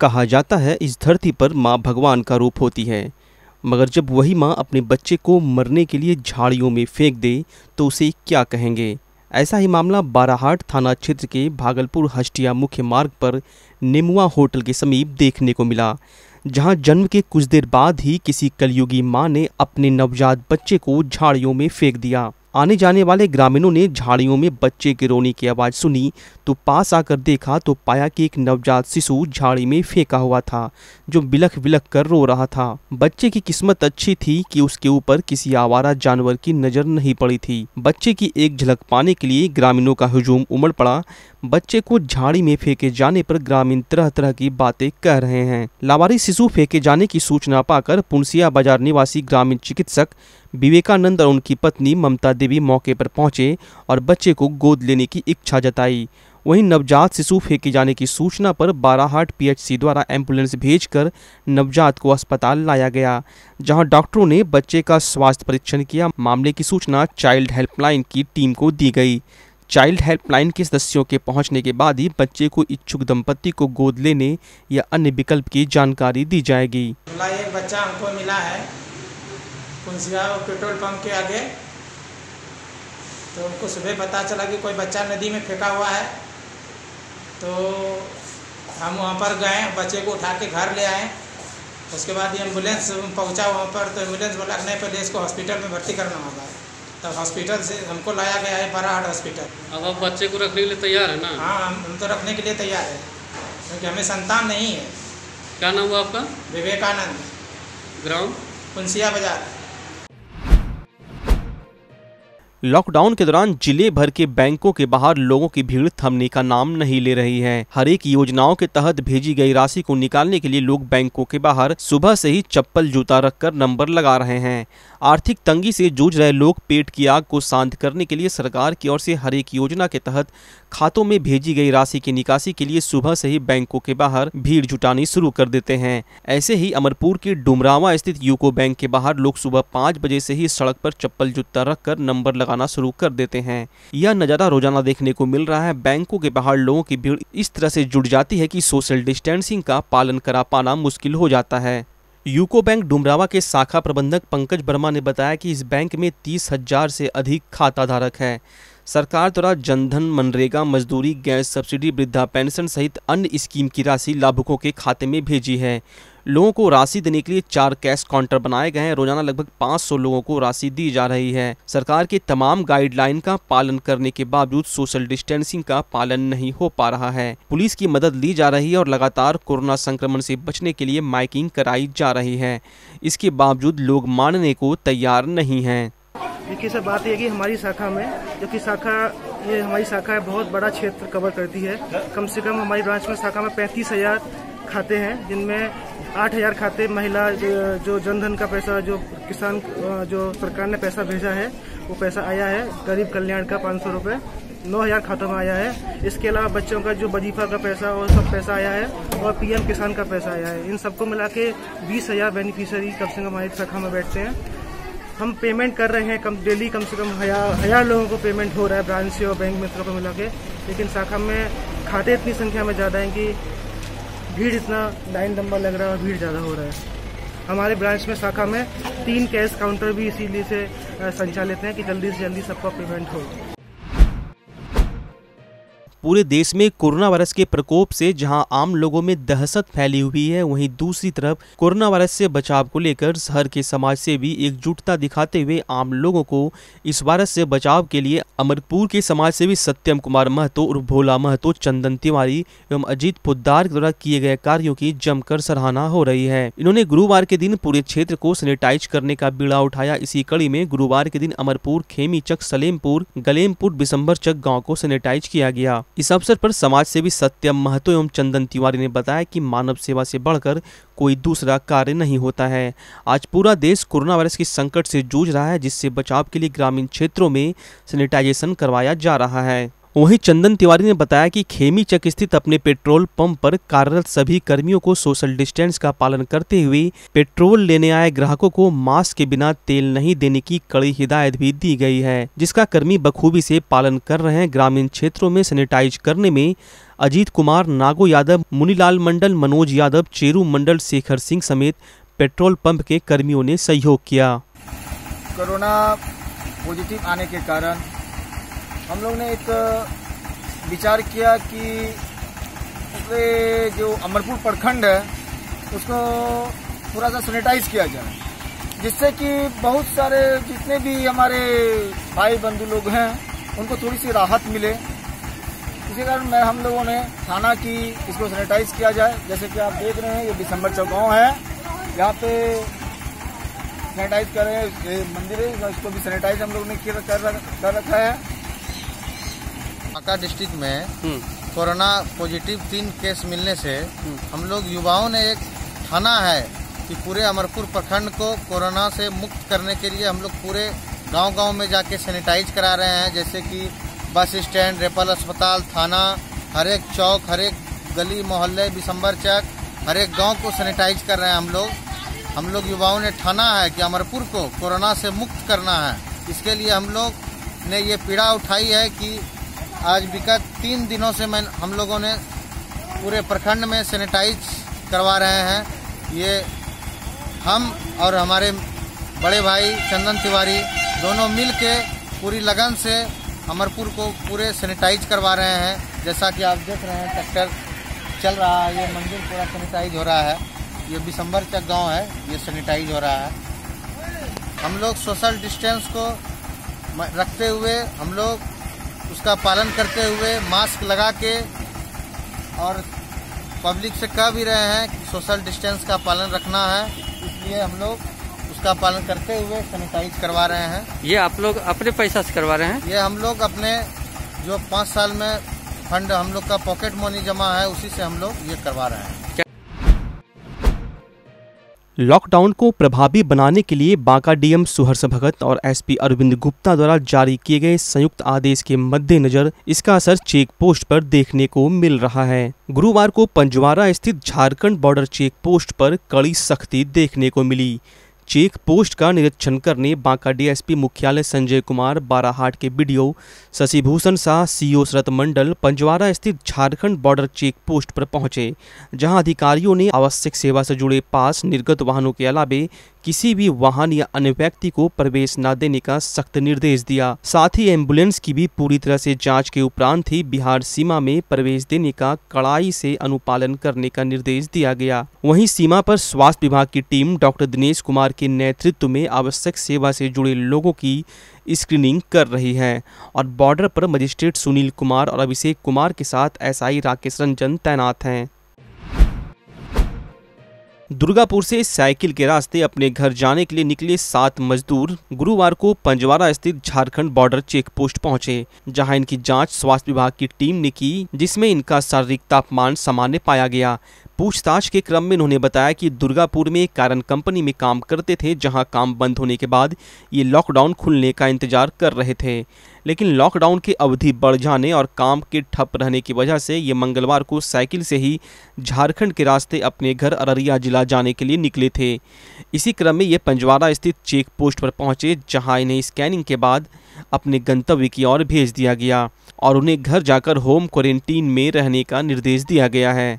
कहा जाता है, इस धरती पर माँ भगवान का रूप होती है। मगर जब वही माँ अपने बच्चे को मरने के लिए झाड़ियों में फेंक दे तो उसे क्या कहेंगे? ऐसा ही मामला बाराहाट थाना क्षेत्र के भागलपुर हस्टिया मुख्य मार्ग पर निमुआ होटल के समीप देखने को मिला, जहाँ जन्म के कुछ देर बाद ही किसी कलयुगी माँ ने अपने नवजात बच्चे को झाड़ियों में फेंक दिया। आने जाने वाले ग्रामीणों ने झाड़ियों में बच्चे के रोने की आवाज़ सुनी तो पास आकर देखा तो पाया कि एक नवजात शिशु झाड़ी में फेंका हुआ था, जो बिलख बिलख कर रो रहा था। बच्चे की किस्मत अच्छी थी कि उसके ऊपर किसी आवारा जानवर की नज़र नहीं पड़ी थी। बच्चे की एक झलक पाने के लिए ग्रामीणों का हजूम उमड़ पड़ा। बच्चे को झाड़ी में फेंके जाने पर ग्रामीण तरह तरह की बातें कह रहे हैं। लावारिस शिशु फेंके जाने की सूचना पाकर पुनसिया बाज़ार निवासी ग्रामीण चिकित्सक विवेकानंद और उनकी पत्नी ममता देवी मौके पर पहुँचे और बच्चे को गोद लेने की इच्छा जताई। वहीं नवजात शिशु फेंके जाने की सूचना पर बाराहाट पीएचसी द्वारा एंबुलेंस भेजकर नवजात को अस्पताल लाया गया, जहाँ डॉक्टरों ने बच्चे का स्वास्थ्य परीक्षण किया। मामले की सूचना चाइल्ड हेल्पलाइन की टीम को दी गई। चाइल्ड हेल्पलाइन के सदस्यों के पहुँचने के बाद ही बच्चे को इच्छुक दंपति को गोद लेने या अन्य विकल्प की जानकारी दी जाएगी। बच्चा हमको मिला है। कुंसिया पेट्रोल पंप के आगे। तो उनको सुबह पता चला कि कोई बच्चा नदी में फेंका हुआ है। तो हम वहाँ पर गए बच्चे को उठा के घर ले आए। उसके बाद एंबुलेंस पहुँचा वहाँ पर तो एंबुलेंस वाला नहीं पहले इसको हॉस्पिटल में भर्ती करना होगा। तब हॉस्पिटल से हमको लाया गया है बराहाट हॉस्पिटल। अब आप बच्चे को रखने के लिए तैयार है ना? हाँ हम हम तो रखने के लिए तैयार है क्योंकि हमें संतान नहीं है। क्या नाम हुआ आपका? विवेकानंद। ग्राउंड पुंसिया बाज़ार। लॉकडाउन के दौरान ज़िले भर के बैंकों के बाहर लोगों की भीड़ थमने का नाम नहीं ले रही है। हर एक योजनाओं के तहत भेजी गई राशि को निकालने के लिए लोग बैंकों के बाहर सुबह से ही चप्पल जूता रखकर नंबर लगा रहे हैं। आर्थिक तंगी से जूझ रहे लोग पेट की आग को शांत करने के लिए सरकार की ओर से हर एक योजना के तहत खातों में भेजी गई राशि की निकासी के लिए सुबह से ही बैंकों के बाहर भीड़ जुटानी शुरू कर देते हैं। ऐसे ही अमरपुर के डुमरावा स्थित यूको बैंक के बाहर लोग सुबह पाँच बजे से ही सड़क पर चप्पल जूता रखकर नंबर लगाना शुरू कर देते हैं। यह नज़ारा रोज़ाना देखने को मिल रहा है। बैंकों के बाहर लोगों की भीड़ इस तरह से जुड़ जाती है कि सोशल डिस्टेंसिंग का पालन करा पाना मुश्किल हो जाता है। यूको बैंक डुमरावा के शाखा प्रबंधक पंकज वर्मा ने बताया कि इस बैंक में तीस हज़ार से अधिक खाता धारक है। सरकार द्वारा जनधन मनरेगा, मजदूरी, गैस सब्सिडी, वृद्धा पेंशन सहित अन्य स्कीम की राशि लाभुकों के खाते में भेजी है। लोगों को राशि देने के लिए चार कैश काउंटर बनाए गए हैं। रोज़ाना लगभग 500 लोगों को राशि दी जा रही है। सरकार के तमाम गाइडलाइन का पालन करने के बावजूद सोशल डिस्टेंसिंग का पालन नहीं हो पा रहा है। पुलिस की मदद ली जा रही है और लगातार कोरोना संक्रमण से बचने के लिए माइकिंग कराई जा रही है। इसके बावजूद लोग मानने को तैयार नहीं है। देखिए सर, बात यह कि हमारी शाखा में जो कि शाखा, ये हमारी शाखा है, बहुत बड़ा क्षेत्र कवर करती है। कम से कम हमारी ब्रांच में शाखा में पैंतीस हज़ार खाते हैं, जिनमें आठ हज़ार खाते महिला, जो जनधन का पैसा, जो किसान जो सरकार ने पैसा भेजा है, वो पैसा आया है। गरीब कल्याण का पाँच सौ रुपये नौ हज़ार खातों में आया है। इसके अलावा बच्चों का जो वजीफा का पैसा और सब पैसा आया है, और पीएम किसान का पैसा आया है। इन सबको मिला के बीस हज़ार बेनिफिशरी कम से कम हमारी शाखा में बैठते हैं। हम पेमेंट कर रहे हैं, कम डेली कम से कम हज़ार हज़ार लोगों को पेमेंट हो रहा है ब्रांच से और बैंक मित्रों को मिला के। लेकिन शाखा में खाते इतनी संख्या में ज़्यादा हैं कि भीड़ इतना लाइन लंबा लग रहा है और भीड़ ज़्यादा हो रहा है। हमारे ब्रांच में शाखा में तीन कैश काउंटर भी इसीलिए से संचालित हैं कि जल्दी से जल्दी सबका पेमेंट हो। पूरे देश में कोरोना वायरस के प्रकोप से जहाँ आम लोगों में दहशत फैली हुई है, वहीं दूसरी तरफ़ कोरोना वायरस से बचाव को लेकर शहर के समाज से भी एकजुटता दिखाते हुए आम लोगों को इस वायरस से बचाव के लिए अमरपुर के समाज सेवी सत्यम कुमार महतो और भोला महतो, चंदन तिवारी एवं अजीत पुद्दार द्वारा किए गए कार्यो की जमकर सराहना हो रही है। इन्होंने गुरुवार के दिन पूरे क्षेत्र को सैनिटाइज करने का बीड़ा उठाया। इसी कड़ी में गुरुवार के दिन अमरपुर खेमी चक सलेमपुर, गलेमपुर बिसम्बर चक गाँव को सैनिटाइज किया गया। इस अवसर पर समाज सेवी सत्यम महतो एवं चंदन तिवारी ने बताया कि मानव सेवा से बढ़कर कोई दूसरा कार्य नहीं होता है। आज पूरा देश कोरोना वायरस के संकट से जूझ रहा है, जिससे बचाव के लिए ग्रामीण क्षेत्रों में सैनिटाइजेशन करवाया जा रहा है। वहीं चंदन तिवारी ने बताया कि खेमी चक स्थित अपने पेट्रोल पंप पर कार्यरत सभी कर्मियों को सोशल डिस्टेंस का पालन करते हुए पेट्रोल लेने आए ग्राहकों को मास्क के बिना तेल नहीं देने की कड़ी हिदायत भी दी गई है, जिसका कर्मी बखूबी से पालन कर रहे हैं। ग्रामीण क्षेत्रों में सैनिटाइज करने में अजीत कुमार, नागो यादव, मुनीलाल मंडल, मनोज यादव, चेरू मंडल, शेखर सिंह समेत पेट्रोल पंप के कर्मियों ने सहयोग किया। कोरोना पॉजिटिव आने के कारण हम लोग ने एक विचार किया कि पूरे जो अमरपुर प्रखंड है, उसको थोड़ा सा सैनिटाइज किया जाए। जिससे कि बहुत सारे, जितने भी हमारे भाई बंधु लोग हैं, उनको थोड़ी सी राहत मिले। इसी कारण मैं हम लोगों ने थाना की इसको सैनिटाइज किया जाए। जैसे कि आप देख रहे हैं, ये दिसंबर चौक गाँव है। यहाँ पे सैनिटाइज कर रहे हैं मंदिर है, इसको भी सैनिटाइज हम लोग ने कर रखा है। बांका डिस्ट्रिक्ट में कोरोना पॉजिटिव तीन केस मिलने से हम लोग युवाओं ने एक ठाना है कि पूरे अमरपुर प्रखंड को कोरोना से मुक्त करने के लिए हम लोग पूरे गांव-गांव में जाके सैनिटाइज करा रहे हैं जैसे कि बस स्टैंड रेपल अस्पताल थाना हर एक चौक हर एक गली मोहल्ले बिसम्बर चक हर एक गाँव को सैनिटाइज कर रहे हैं हम लोग। हम लोग युवाओं ने ठाना है कि अमरपुर को कोरोना से मुक्त करना है। इसके लिए हम लोग ने ये पीड़ा उठाई है कि आज विगत तीन दिनों से मैं हम लोगों ने पूरे प्रखंड में सैनिटाइज करवा रहे हैं। ये हम और हमारे बड़े भाई चंदन तिवारी दोनों मिल के पूरी लगन से अमरपुर को पूरे सैनिटाइज करवा रहे हैं। जैसा कि आप देख रहे हैं ट्रैक्टर चल रहा है, ये मंदिर पूरा सैनिटाइज हो रहा है। ये बिसम्बर चक गाँव है, ये सैनिटाइज हो रहा है। हम लोग सोशल डिस्टेंस को रखते हुए हम लोग उसका पालन करते हुए मास्क लगा के और पब्लिक से कह भी रहे हैं कि सोशल डिस्टेंस का पालन रखना है इसलिए हम लोग उसका पालन करते हुए सैनिटाइज करवा रहे हैं। ये आप लोग अपने पैसा से करवा रहे हैं? ये हम लोग अपने जो पाँच साल में फंड हम लोग का पॉकेट मनी जमा है उसी से हम लोग ये करवा रहे हैं। लॉकडाउन को प्रभावी बनाने के लिए बांका डीएम सुहर्ष भगत और एसपी अरविंद गुप्ता द्वारा जारी किए गए संयुक्त आदेश के मद्देनजर इसका असर चेक पोस्ट पर देखने को मिल रहा है। गुरुवार को पंजवारा स्थित झारखंड बॉर्डर चेक पोस्ट पर कड़ी सख्ती देखने को मिली। चेक पोस्ट का निरीक्षण करने बांका डीएसपी मुख्यालय संजय कुमार, बाराहाट के बीडीओ शशिभूषण शाह सीओ शरत मंडल पंजवारा स्थित झारखंड बॉर्डर चेक पोस्ट पर पहुँचे, जहाँ अधिकारियों ने आवश्यक सेवा से जुड़े पास निर्गत वाहनों के अलावे किसी भी वाहन या अन्य व्यक्ति को प्रवेश न देने का सख्त निर्देश दिया। साथ ही एंबुलेंस की भी पूरी तरह से जाँच के उपरांत ही बिहार सीमा में प्रवेश देने का कड़ाई से अनुपालन करने का निर्देश दिया गया। वहीं सीमा पर स्वास्थ्य विभाग की टीम डॉक्टर दिनेश कुमार के नेतृत्व में आवश्यक सेवा से जुड़े लोगों की स्क्रीनिंग कर रही है और बॉर्डर पर मजिस्ट्रेट सुनील कुमार और अभिषेक कुमार के साथ एसआई राकेश रंजन तैनात हैं। दुर्गापुर से साइकिल के रास्ते अपने घर जाने के लिए निकले सात मजदूर गुरुवार को पंजवारा स्थित झारखंड बॉर्डर चेक पोस्ट पहुँचे, जहाँ इनकी जाँच स्वास्थ्य विभाग की टीम ने की, जिसमें इनका शारीरिक तापमान सामान्य पाया गया। पूछताछ के क्रम में उन्होंने बताया कि दुर्गापुर में कारण कंपनी में काम करते थे, जहाँ काम बंद होने के बाद ये लॉकडाउन खुलने का इंतज़ार कर रहे थे। लेकिन लॉकडाउन की अवधि बढ़ जाने और काम के ठप रहने की वजह से ये मंगलवार को साइकिल से ही झारखंड के रास्ते अपने घर अररिया जिला जाने के लिए निकले थे। इसी क्रम में ये पंजवाड़ा स्थित चेक पोस्ट पर पहुँचे, जहाँ इन्हें स्कैनिंग के बाद अपने गंतव्य की ओर भेज दिया गया और उन्हें घर जाकर होम क्वारंटीन में रहने का निर्देश दिया गया है।